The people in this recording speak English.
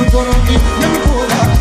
Let me pull out.